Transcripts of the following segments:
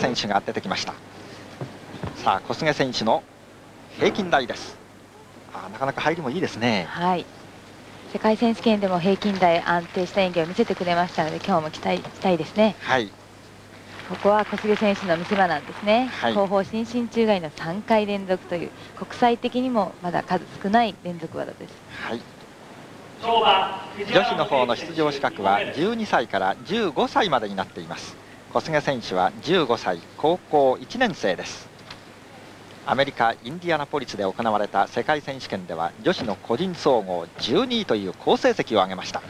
選手が出てきました。さあ小菅選手の平均台です。あなかなか入りもいいですね。はい。世界選手権でも平均台安定した演技を見せてくれましたので今日も期待したいですね。はい。ここは小菅選手の見せ場なんですね、はい、後方伸身宙返りの3回連続という国際的にもまだ数少ない連続技です。はい。女子の方の出場資格は12歳から15歳までになっています小菅選手は15歳高校1年生です。アメリカ・インディアナポリスで行われた世界選手権では女子の個人総合12位という好成績を挙げました。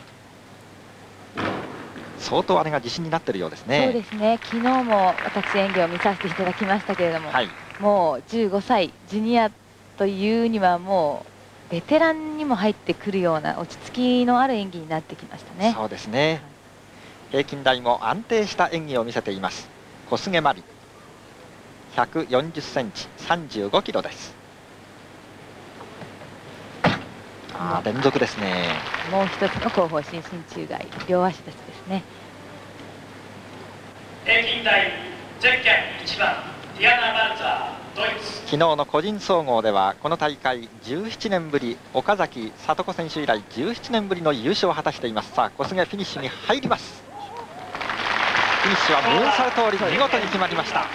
相当あれが自信になっているようですね。そうですね。昨日も私演技を見させていただきましたけれども、はい、もう15歳ジュニアというにはもうベテランにも入ってくるような落ち着きのある演技になってきましたね。そうですね、はい、平均台も安定した演技を見せています。小菅真理140センチ。35キロです。あ連続ですね。もう一つの後方伸身宙返り両足立ちですね。平均台ゼッケン1番。ディアナ・マルツァードイツ。昨日の個人総合ではこの大会17年ぶり岡崎里子選手以来17年ぶりの優勝を果たしています。さあ小菅フィニッシュに入りますニッシュはムーンサル通り見事に決まりました。や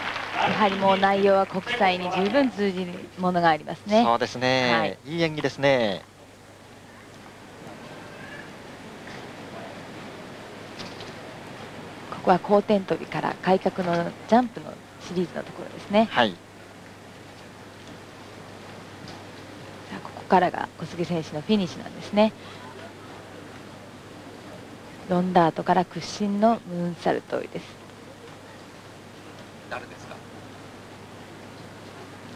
はりもう内容は国際に十分通じるものがありますね。そうですね、はい、いい演技ですね。ここは後転跳びから開脚のジャンプのシリーズのところですね。はい。ここからが小杉選手のフィニッシュなんですねロンダートから屈伸のムーンサルトイです。誰ですか？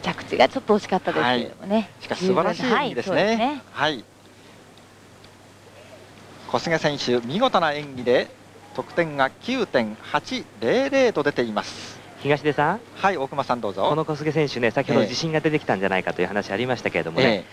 着地がちょっと惜しかったですけれどもね、はい、しかし素晴らしい演技ですね,、はい、ね。はい、小菅選手見事な演技で得点が9.800と出ています。東出さん。はい大熊さんどうぞ。この小菅選手ね先ほど自信が出てきたんじゃないかという話ありましたけれどもね、ええ